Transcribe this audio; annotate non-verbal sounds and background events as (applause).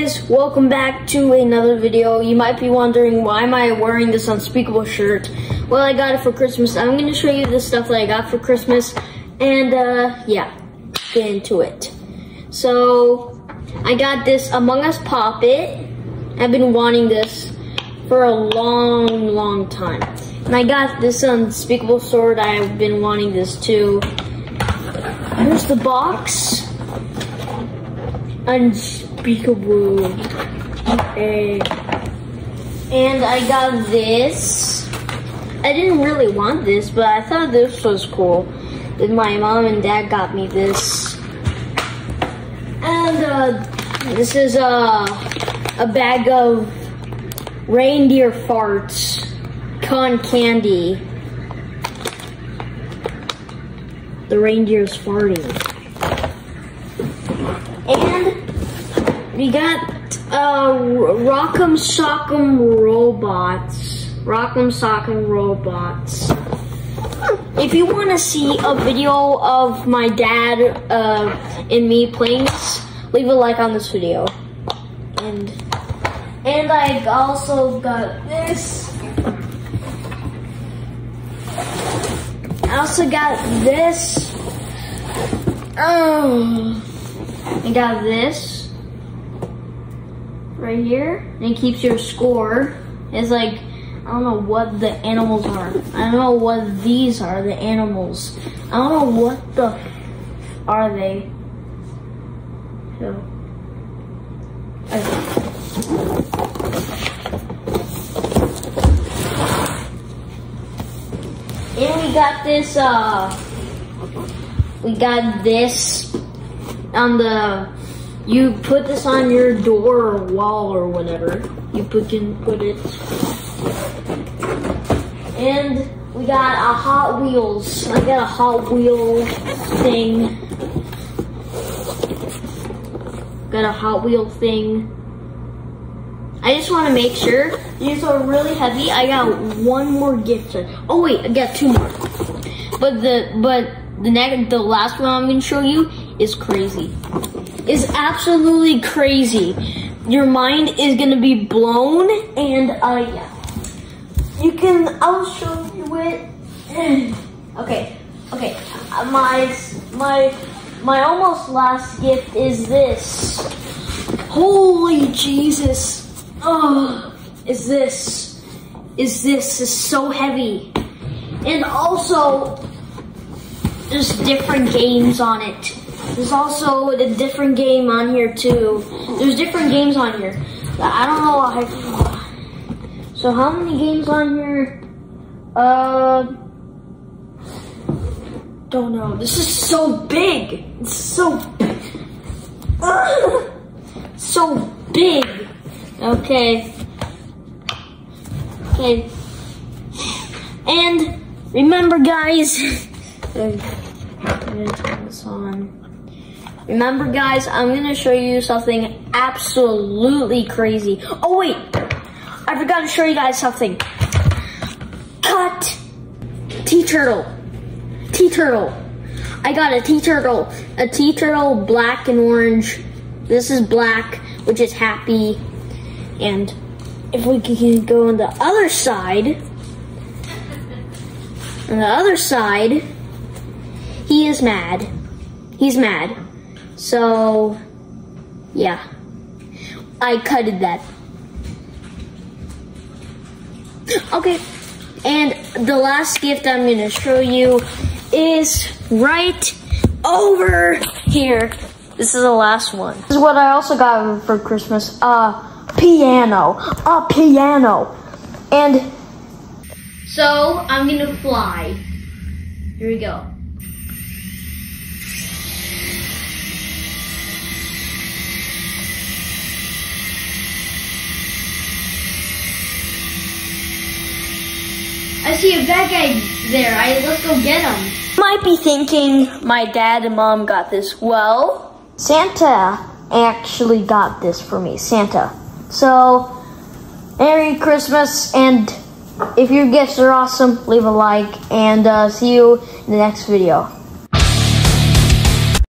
guys, welcome back to another video. You might be wondering why am I wearing this unspeakable shirt? Well, I got it for Christmas. I'm gonna show you the stuff that I got for Christmas and uh, yeah, get into it. So, I got this Among Us Pop-It. I've been wanting this for a long, long time. And I got this unspeakable sword. I've been wanting this too. Here's the box. Unspeakable. Okay. And I got this. I didn't really want this, but I thought this was cool. Then my mom and dad got me this. And uh, this is a, a bag of reindeer farts, con candy. The reindeer's farting. And we got uh, Rock'em Sock'em Robots. Rock'em Sock'em Robots. If you want to see a video of my dad uh, and me playing this, leave a like on this video. And and I also got this. I also got this. Oh, I got this right here. And it keeps your score. It's like, I don't know what the animals are. I don't know what these are, the animals. I don't know what the are they. So, okay. And we got this, uh, we got this on the, you put this on your door or wall or whatever. You put, can put it. And we got a Hot Wheels. I got a Hot Wheel thing. Got a Hot Wheel thing. I just want to make sure these are really heavy. I got one more gift. Oh wait, I got two more. But the but the next the last one I'm gonna show you is crazy. Is absolutely crazy. Your mind is gonna be blown, and uh yeah, you can. I'll show you it. (sighs) okay, okay. Uh, My my my almost last gift is this. Holy Jesus. Oh, is this, is this, is so heavy. And also, there's different games on it. There's also a different game on here too. There's different games on here. I don't know how, so how many games on here? Uh, don't know. This is so big. It's so, Ugh, (laughs) so big. Okay. Okay. And remember, guys. (laughs) I'm gonna turn this on. Remember, guys, I'm gonna show you something absolutely crazy. Oh wait, I forgot to show you guys something. Cut. TeeTurtle. Tea turtle. I got a TeeTurtle. A TeeTurtle, black and orange. This is black, which is happy. And if we can go on the other side, on the other side, he is mad. He's mad. So, yeah. I cutted that. Okay. And the last gift I'm going to show you is right over here. This is the last one. This is what I also got for Christmas. Uh, piano. A piano. And so I'm gonna fly. Here we go. I see a bad guy there. I let's go get him. Might be thinking my dad and mom got this. Well, Santa actually got this for me. Santa. So, Merry Christmas, and if your gifts are awesome, leave a like, and uh, see you in the next video.